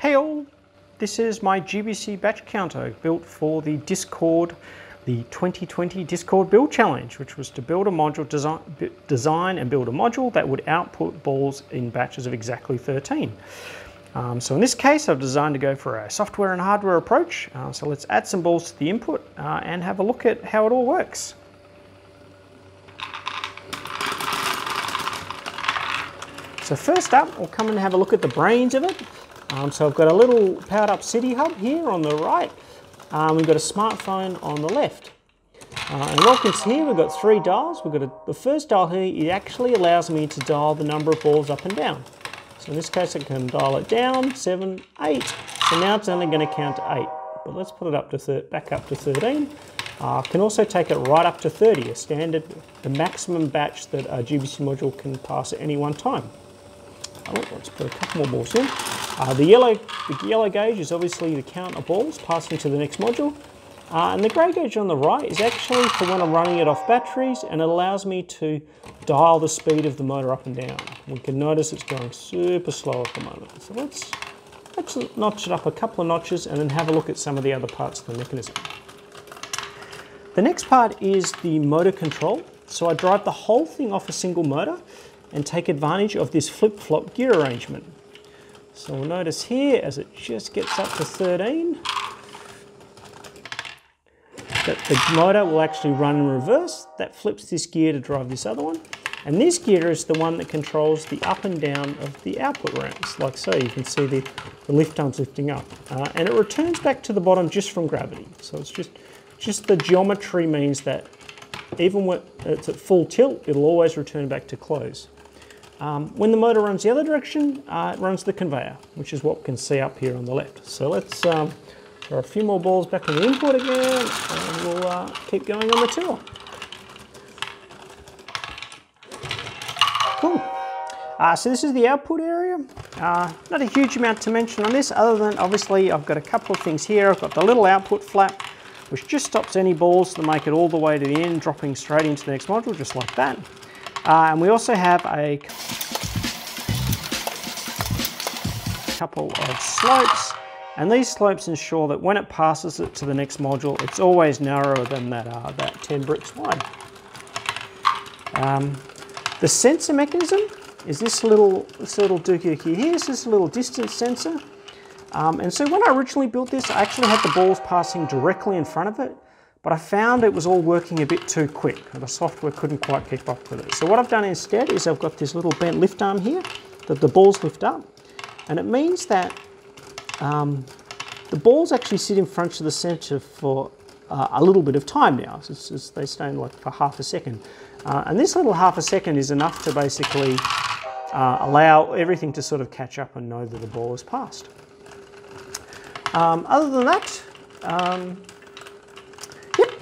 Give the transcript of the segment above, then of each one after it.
Hey all, this is my GBC batch counter built for the Discord, the 2020 Discord Build Challenge, which was to build a module, design, design and build a module that would output balls in batches of exactly 13. Um, so in this case, I've designed to go for a software and hardware approach. Uh, so let's add some balls to the input uh, and have a look at how it all works. So first up, we'll come and have a look at the brains of it. Um, so I've got a little powered up City Hub here on the right. Um, we've got a smartphone on the left. Uh, and see here, we've got three dials. We've got a, the first dial here, it actually allows me to dial the number of balls up and down. So in this case, I can dial it down, seven, eight. So now it's only going to count to eight. But let's put it up to back up to 13. Uh, can also take it right up to 30, a standard, the maximum batch that a GBC module can pass at any one time. Oh, let's put a couple more balls in. Uh, the, yellow, the yellow gauge is obviously the count of balls passing to the next module. Uh, and the grey gauge on the right is actually for when I'm running it off batteries and it allows me to dial the speed of the motor up and down. We can notice it's going super slow at the moment. So let's, let's notch it up a couple of notches and then have a look at some of the other parts of the mechanism. The next part is the motor control. So I drive the whole thing off a single motor and take advantage of this flip-flop gear arrangement. So we'll notice here as it just gets up to 13 that the motor will actually run in reverse. That flips this gear to drive this other one. And this gear is the one that controls the up and down of the output ramps. Like so, you can see the, the lift arms lifting up. Uh, and it returns back to the bottom just from gravity. So it's just, just the geometry means that even when it's at full tilt, it'll always return back to close. Um, when the motor runs the other direction, uh, it runs the conveyor, which is what we can see up here on the left. So let's um, throw a few more balls back on the input again, and we'll uh, keep going on the tour. Cool. Uh, so this is the output area. Uh, not a huge amount to mention on this, other than obviously I've got a couple of things here. I've got the little output flap, which just stops any balls to make it all the way to the end, dropping straight into the next module, just like that. Uh, and we also have a couple of slopes and these slopes ensure that when it passes it to the next module it's always narrower than that, uh, that 10 bricks wide. Um, the sensor mechanism is this little, this little doohickey here. This is a little distance sensor. Um, and so when I originally built this, I actually had the balls passing directly in front of it but I found it was all working a bit too quick and the software couldn't quite keep up with it. So what I've done instead is I've got this little bent lift arm here that the balls lift up and it means that um, the balls actually sit in front of the sensor for uh, a little bit of time now. So they stay in like for half a second. Uh, and this little half a second is enough to basically uh, allow everything to sort of catch up and know that the ball has passed. Um, other than that, um,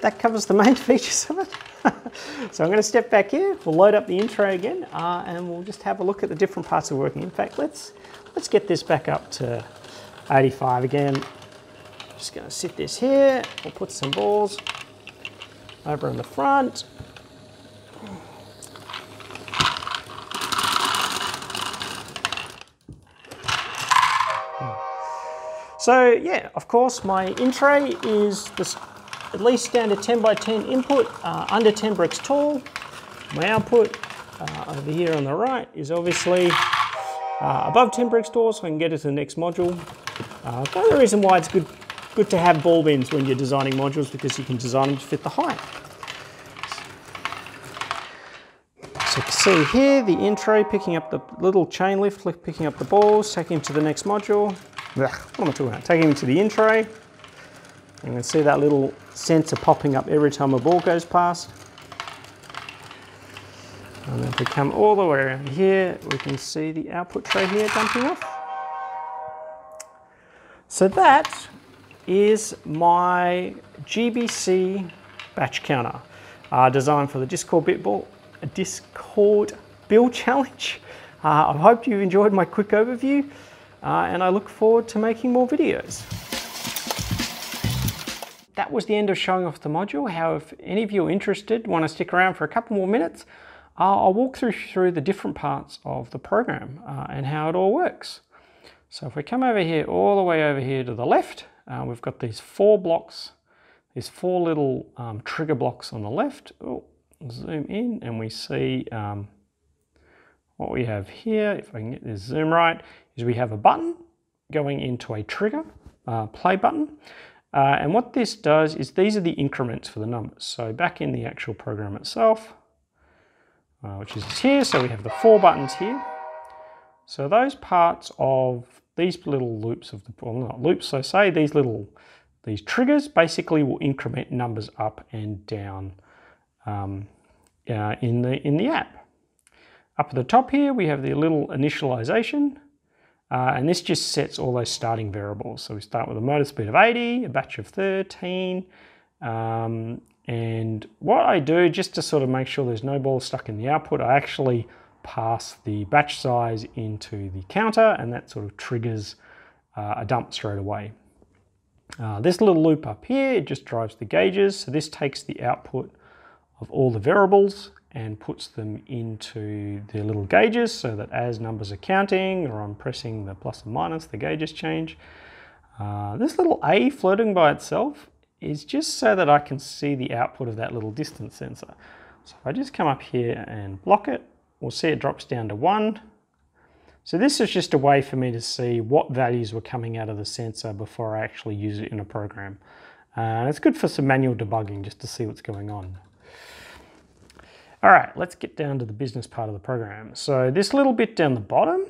that covers the main features of it. so I'm going to step back here, we'll load up the intro again, uh, and we'll just have a look at the different parts of working. In fact, let's, let's get this back up to 85 again. Just going to sit this here, we'll put some balls over in the front. So yeah, of course, my in tray is this at least down to 10 by 10 input, uh, under 10 bricks tall. My output uh, over here on the right is obviously uh, above 10 bricks tall so I can get it to the next module. Uh, of the reason why it's good, good to have ball bins when you're designing modules because you can design them to fit the height. So you can see here the intro picking up the little chain lift, picking up the balls, taking them to the next module. What am I talking about? Taking them to the intro. You can see that little sensor popping up every time a ball goes past. And if we come all the way around here, we can see the output tray here dumping off. So that is my GBC batch counter uh, designed for the Discord Bitball, Discord Build Challenge. Uh, I hope you enjoyed my quick overview uh, and I look forward to making more videos that was the end of showing off the module. How if any of you are interested, want to stick around for a couple more minutes, I'll walk through, through the different parts of the program uh, and how it all works. So if we come over here, all the way over here to the left, uh, we've got these four blocks, these four little um, trigger blocks on the left. Oh, zoom in and we see um, what we have here, if I can get this zoom right, is we have a button going into a trigger, uh, play button. Uh, and what this does is these are the increments for the numbers. So back in the actual program itself, uh, which is here, so we have the four buttons here. So those parts of these little loops of the, well not loops, so say these little, these triggers basically will increment numbers up and down um, uh, in, the, in the app. Up at the top here, we have the little initialization, uh, and this just sets all those starting variables. So we start with a motor speed of 80, a batch of 13, um, and what I do just to sort of make sure there's no ball stuck in the output, I actually pass the batch size into the counter and that sort of triggers uh, a dump straight away. Uh, this little loop up here, it just drives the gauges. So this takes the output of all the variables and puts them into the little gauges so that as numbers are counting or I'm pressing the plus and minus, the gauges change. Uh, this little A floating by itself is just so that I can see the output of that little distance sensor. So if I just come up here and block it, we'll see it drops down to one. So this is just a way for me to see what values were coming out of the sensor before I actually use it in a program. Uh, and it's good for some manual debugging just to see what's going on. All right, let's get down to the business part of the program. So this little bit down the bottom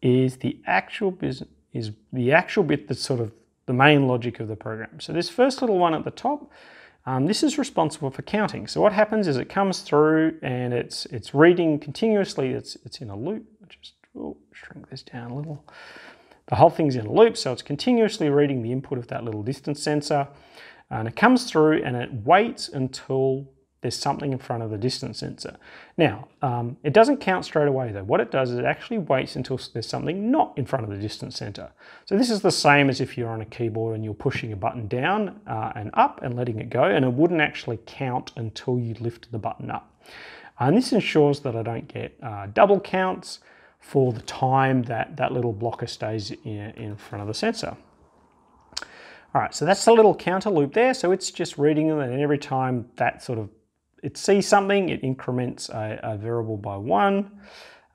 is the actual business is the actual bit that's sort of the main logic of the program. So this first little one at the top, um, this is responsible for counting. So what happens is it comes through and it's it's reading continuously. It's it's in a loop. Just oh, shrink this down a little. The whole thing's in a loop, so it's continuously reading the input of that little distance sensor. And it comes through and it waits until there's something in front of the distance sensor. Now, um, it doesn't count straight away though. What it does is it actually waits until there's something not in front of the distance sensor. So this is the same as if you're on a keyboard and you're pushing a button down uh, and up and letting it go, and it wouldn't actually count until you lift the button up. And this ensures that I don't get uh, double counts for the time that that little blocker stays in, in front of the sensor. All right, so that's the little counter loop there. So it's just reading them and every time that sort of it sees something, it increments a, a variable by one.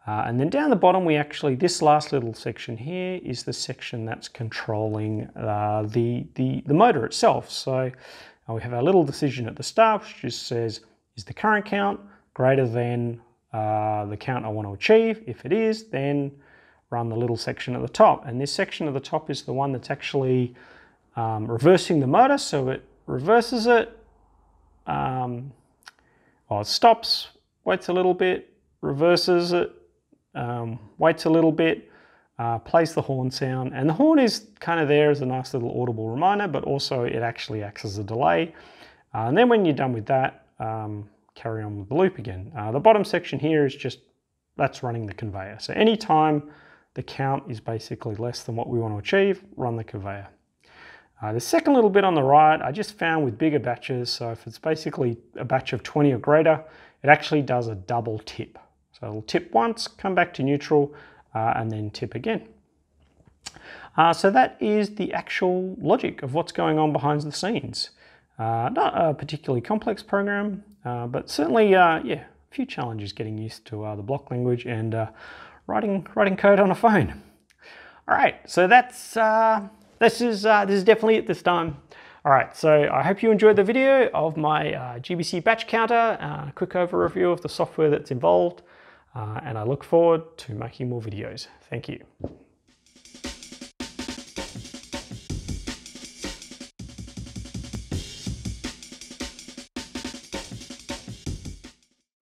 Uh, and then down the bottom, we actually, this last little section here is the section that's controlling uh, the, the, the motor itself. So uh, we have our little decision at the start, which just says, is the current count greater than uh, the count I want to achieve? If it is, then run the little section at the top. And this section at the top is the one that's actually um, reversing the motor. So it reverses it, um, it stops, waits a little bit, reverses it, um, waits a little bit, uh, plays the horn sound. And the horn is kind of there as a nice little audible reminder, but also it actually acts as a delay. Uh, and then when you're done with that, um, carry on with the loop again. Uh, the bottom section here is just, that's running the conveyor. So anytime the count is basically less than what we want to achieve, run the conveyor. Uh, the second little bit on the right, I just found with bigger batches, so if it's basically a batch of 20 or greater, it actually does a double tip. So it'll tip once, come back to neutral, uh, and then tip again. Uh, so that is the actual logic of what's going on behind the scenes. Uh, not a particularly complex program, uh, but certainly, uh, yeah, a few challenges getting used to the block language and writing, writing code on a phone. All right, so that's this is, uh, this is definitely it this time. All right, so I hope you enjoyed the video of my uh, GBC batch counter, uh, quick overview of the software that's involved, uh, and I look forward to making more videos. Thank you.